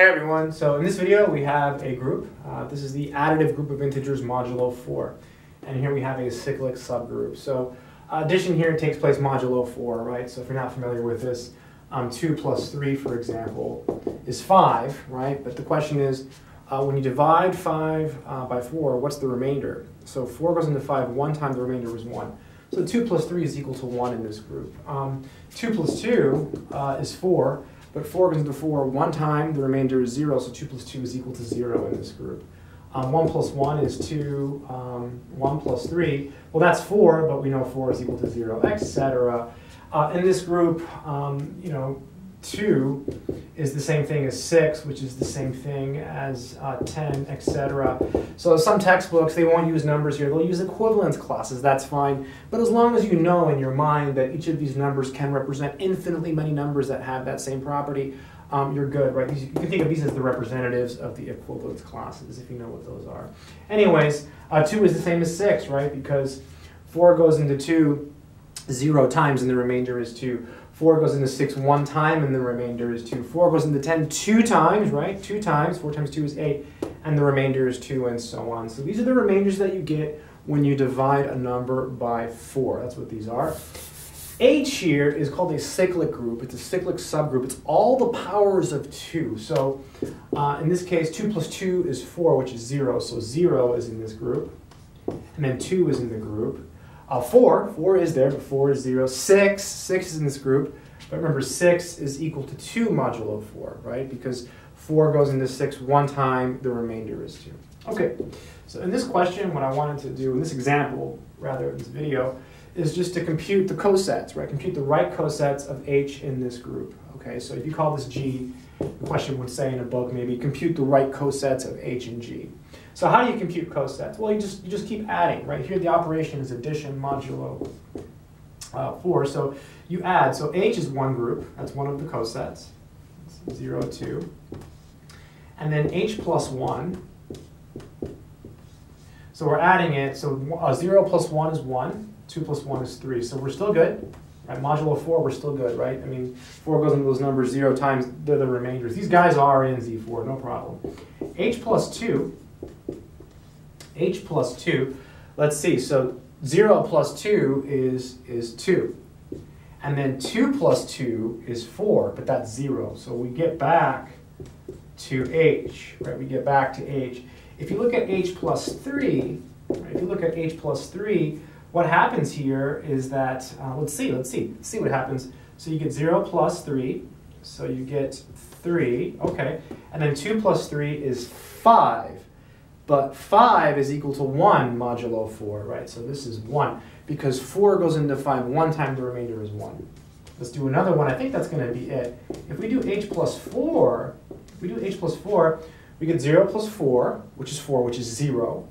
Hey everyone, so in this video we have a group. Uh, this is the additive group of integers modulo 4. And here we have a cyclic subgroup. So uh, addition here takes place modulo 4, right? So if you're not familiar with this, um, 2 plus 3, for example, is 5, right? But the question is, uh, when you divide 5 uh, by 4, what's the remainder? So 4 goes into 5 one time, the remainder is 1. So 2 plus 3 is equal to 1 in this group. Um, 2 plus 2 uh, is 4. But 4 goes into 4 one time, the remainder is 0, so 2 plus 2 is equal to 0 in this group. Um, 1 plus 1 is 2, um, 1 plus 3, well that's 4, but we know 4 is equal to 0, etc. Uh, in this group, um, you know, 2 is the same thing as 6, which is the same thing as uh, 10, etc. So some textbooks, they won't use numbers here. They'll use equivalence classes, That's fine. But as long as you know in your mind that each of these numbers can represent infinitely many numbers that have that same property, um, you're good, right? You can think of these as the representatives of the equivalence classes if you know what those are. Anyways, uh, 2 is the same as 6, right? Because 4 goes into 2 zero times and the remainder is 2. 4 goes into 6 one time, and the remainder is 2. 4 goes into 10 two times, right? Two times. 4 times 2 is 8, and the remainder is 2, and so on. So these are the remainders that you get when you divide a number by 4. That's what these are. H here is called a cyclic group. It's a cyclic subgroup. It's all the powers of 2. So uh, in this case, 2 plus 2 is 4, which is 0. So 0 is in this group. And then 2 is in the group. Uh, 4, 4 is there, but 4 is 0. 6, 6 is in this group. But remember, 6 is equal to 2 modulo 4, right? Because 4 goes into 6 one time, the remainder is 2. Okay, so in this question, what I wanted to do, in this example, rather, in this video, is just to compute the cosets, right? Compute the right cosets of H in this group, okay? So if you call this G, the question would say in a book maybe, compute the right cosets of H and G. So how do you compute cosets? Well, you just, you just keep adding, right? Here the operation is addition modulo uh, 4. So you add. So H is one group. That's one of the cosets. 0, 2. And then H plus 1. So we're adding it. So uh, 0 plus 1 is 1. 2 plus 1 is 3. So we're still good. Right? Modulo 4, we're still good, right? I mean, 4 goes into those numbers 0 times, they're the remainders. These guys are in Z4, no problem. H plus 2 h plus 2. Let's see, so 0 plus 2 is, is 2. And then 2 plus 2 is 4, but that's 0. So we get back to h, right? We get back to h. If you look at h plus 3, right, if you look at h plus 3, what happens here is that, uh, let's see, let's see, let's see what happens. So you get 0 plus 3, so you get 3, okay. And then 2 plus 3 is 5. But 5 is equal to 1 modulo 4, right? So this is 1. Because 4 goes into 5 one time, the remainder is 1. Let's do another one. I think that's going to be it. If we do h plus 4, if we do h plus 4, we get 0 plus 4, which is 4, which is 0.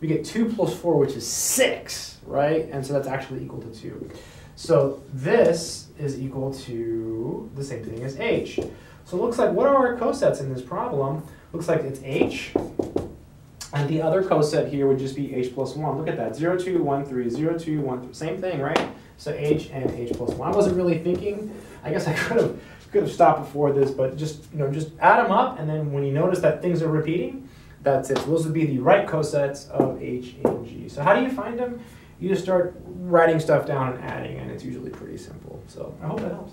We get 2 plus 4, which is 6, right? And so that's actually equal to 2. So this is equal to the same thing as h. So it looks like, what are our cosets in this problem? Looks like it's h and the other coset here would just be h plus 1. Look at that, 0, 2, 1, 3, 0, 2, 1, 3. Same thing, right? So h and h plus 1. I wasn't really thinking. I guess I could have could have stopped before this, but just you know just add them up, and then when you notice that things are repeating, that's it. So those would be the right cosets of h and g. So how do you find them? You just start writing stuff down and adding, and it's usually pretty simple. So I hope that helps.